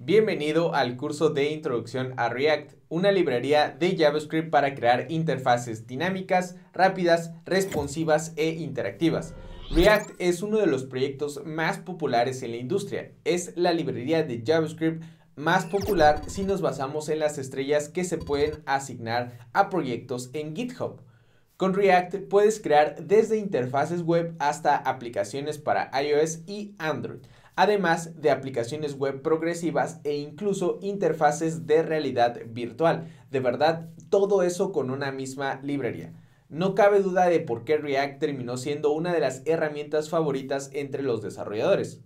Bienvenido al curso de Introducción a React, una librería de JavaScript para crear interfaces dinámicas, rápidas, responsivas e interactivas. React es uno de los proyectos más populares en la industria. Es la librería de JavaScript más popular si nos basamos en las estrellas que se pueden asignar a proyectos en GitHub. Con React puedes crear desde interfaces web hasta aplicaciones para iOS y Android, además de aplicaciones web progresivas e incluso interfaces de realidad virtual. De verdad, todo eso con una misma librería. No cabe duda de por qué React terminó siendo una de las herramientas favoritas entre los desarrolladores.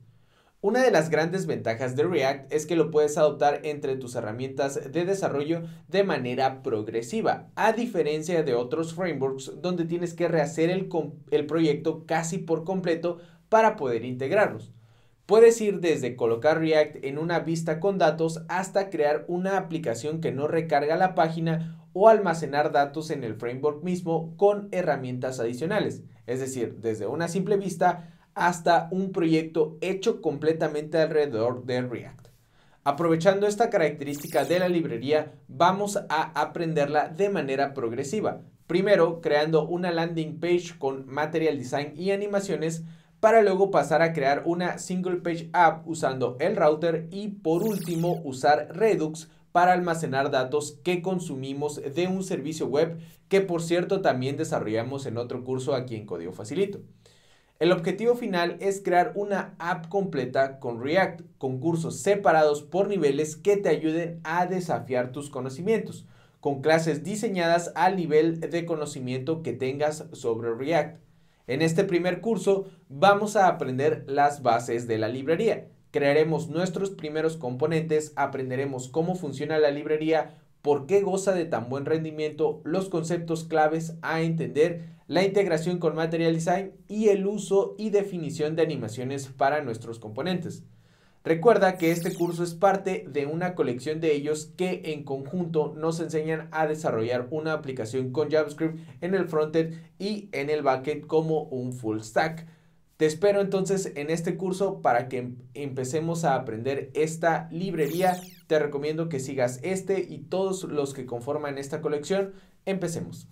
Una de las grandes ventajas de React es que lo puedes adoptar entre tus herramientas de desarrollo de manera progresiva, a diferencia de otros frameworks donde tienes que rehacer el, proyecto casi por completo para poder integrarlos. Puedes ir desde colocar React en una vista con datos hasta crear una aplicación que no recarga la página o almacenar datos en el framework mismo con herramientas adicionales, es decir, desde una simple vista hasta un proyecto hecho completamente alrededor de React. Aprovechando esta característica de la librería, vamos a aprenderla de manera progresiva. Primero, creando una landing page con material design y animaciones, para luego pasar a crear una single page app usando el router y por último usar Redux para almacenar datos que consumimos de un servicio web que por cierto también desarrollamos en otro curso aquí en Código Facilito. El objetivo final es crear una app completa con React, con cursos separados por niveles que te ayuden a desafiar tus conocimientos, con clases diseñadas al nivel de conocimiento que tengas sobre React. En este primer curso vamos a aprender las bases de la librería. Crearemos nuestros primeros componentes, aprenderemos cómo funciona la librería, por qué goza de tan buen rendimiento, los conceptos claves a entender, la integración con Material Design y el uso y definición de animaciones para nuestros componentes. Recuerda que este curso es parte de una colección de ellos que en conjunto nos enseñan a desarrollar una aplicación con JavaScript en el frontend y en el backend como un full stack. Te espero entonces en este curso para que em-, empecemos a aprender esta librería. Te recomiendo que sigas este y todos los que conforman esta colección. Empecemos.